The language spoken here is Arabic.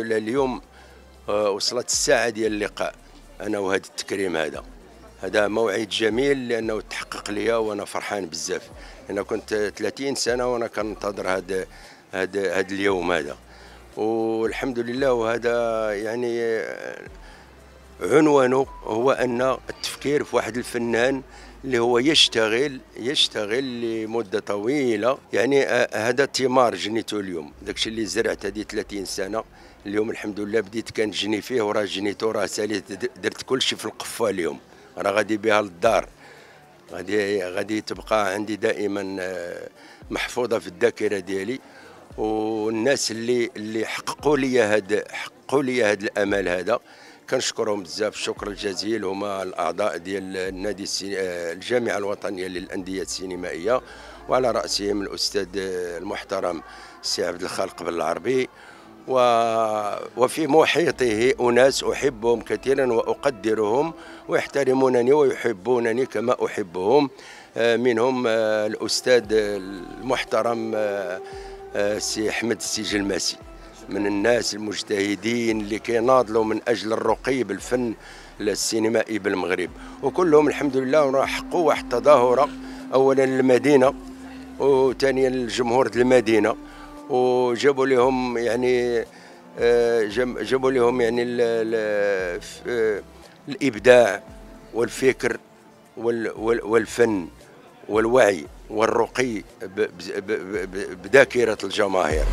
لله اليوم آه، وصلت الساعة ديال اللقاء أنا وهذا التكريم هذا. هذا موعد جميل لأنه تحقق لي وأنا فرحان بزاف. أنا كنت 30 سنة وأنا كنتظر هذا هذا هذا اليوم هذا. والحمد لله وهذا يعني عنوانه هو أن التفكير في واحد الفنان اللي هو يشتغل يشتغل لمدة طويلة. يعني هذا ثمار جنيته اليوم. داكشي اللي زرعت هذه 30 سنة. اليوم الحمد لله بديت كنجني فيه وراه جنيته راه ساليت درت كل شيء في القفة اليوم. راه غادي بها للدار. غادي غادي تبقى عندي دائما محفوظة في الذاكرة ديالي. والناس اللي اللي حققوا لي هذا حققوا لي هذا الأمل هذا. كنشكرهم بزاف الشكر الجزيل. هما الأعضاء ديال النادي الجامعة الوطنية للأندية السينمائية. وعلى رأسهم الأستاذ المحترم السي عبد الخالق بن العربي. و... وفي محيطه أناس أحبهم كثيرا وأقدرهم ويحترمونني ويحبونني كما أحبهم. منهم الأستاذ المحترم السي أحمد الماسي من الناس المجتهدين اللي كيناضلوا من أجل الرقي بالفن السينمائي بالمغرب. وكلهم الحمد لله راه حقوا واحد التظاهره اولا للمدينه وثانيا للجمهور المدينة. وجابوا لهم يعني جابوا لهم يعني الإبداع والفكر والفن والوعي والرقي بذاكرة الجماهير.